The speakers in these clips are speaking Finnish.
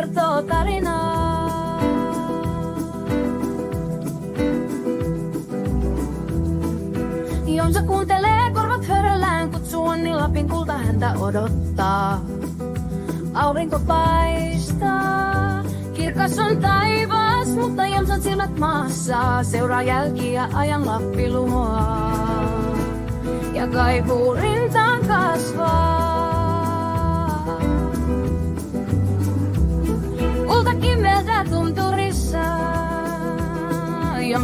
kertoo tarinaa. Jonsa kuuntelee korvat höröllään, kutsuu onni Lapin kulta häntä odottaa. Aurinko paistaa, kirkas on taivas, mutta Jonsan silmät maassa seuraa jälkiä ajan Lappi lumoaa. Ja kaipuu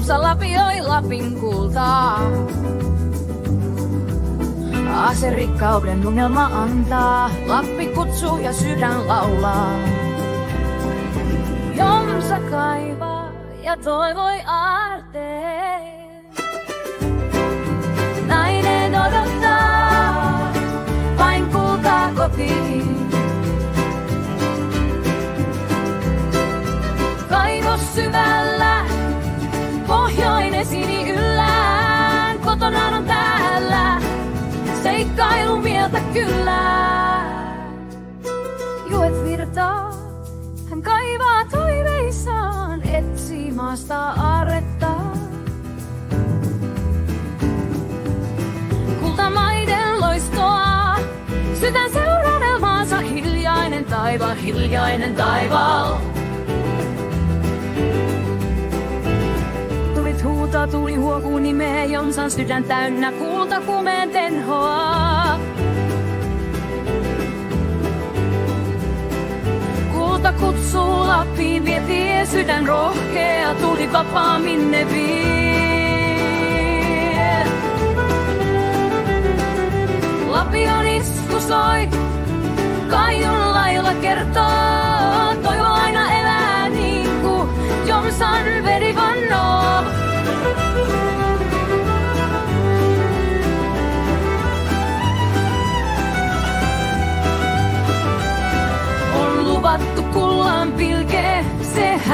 Jomsa lapioi Lapin kultaa. Ase rikkauden unelma antaa, Lappi kutsuu ja sydän laulaa. Jomsa kaivaa ja toivoi aarteen. Pohjoinen sini yllään, kotonaan on täällä seikkailu mieltä kyllä. Joet virtaa, hän kaivaa toiveissaan, etsii maasta aaretta. Kultamaiden loistoa, sydän seuraa elmaansa hiljainen taivaal, hiljainen taivaal. Tuli huokuu nimeä, jonsan sydän täynnä kulta kumeen tenhoa. Kulta kutsuu Lappiin, vie tie sydän rohkea, tuli vapaa minne vie. Lappi on iskusoi, kaiun lailla kertoo,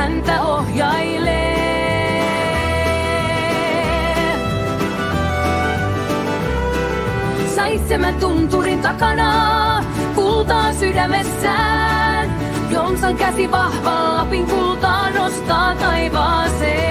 häntä ohjailee. Seitsemän tunturin takana, kultaa sydämessään. Jonsan käsi vahva Lapin kultaa nostaa taivaaseen.